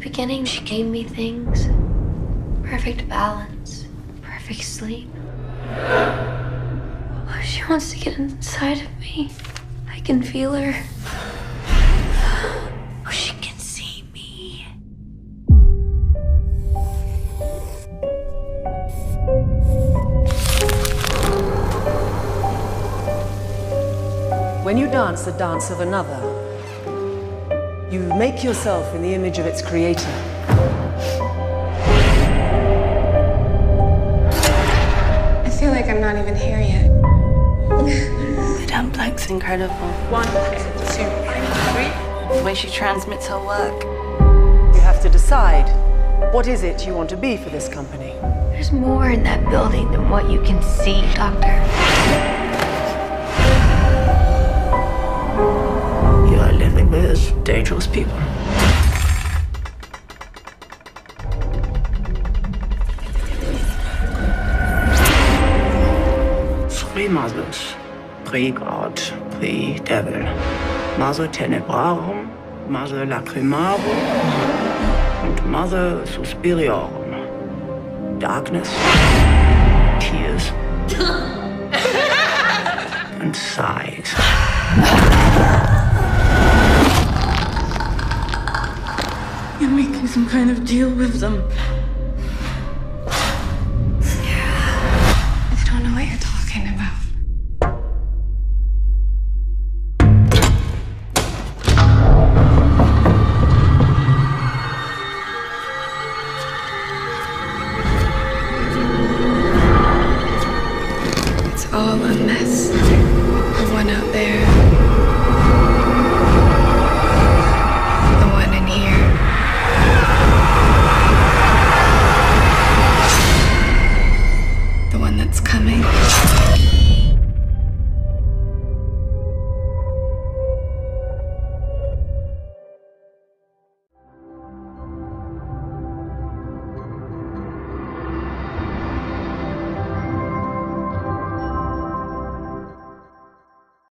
beginning, she gave me things perfect balance, perfect sleep. Oh, she wants to get inside of me. I can feel her. Oh, she can see me. When you dance the dance of another, you make yourself in the image of its creator. I feel like I'm not even here yet. The Madame Blanc's incredible. One, two, three. The way she transmits her work. You have to decide what is it you want to be for this company. There's more in that building than what you can see, Doctor. Dangerous people. Three mothers, pre-God, pre-devil. Mother Tenebrarum, Mother Lacrimarum, and Mother Suspiriorum. Darkness, tears, and sighs. and making some kind of deal with them. Yeah, I don't know what you're talking about. It's all a mess. The one out there. coming.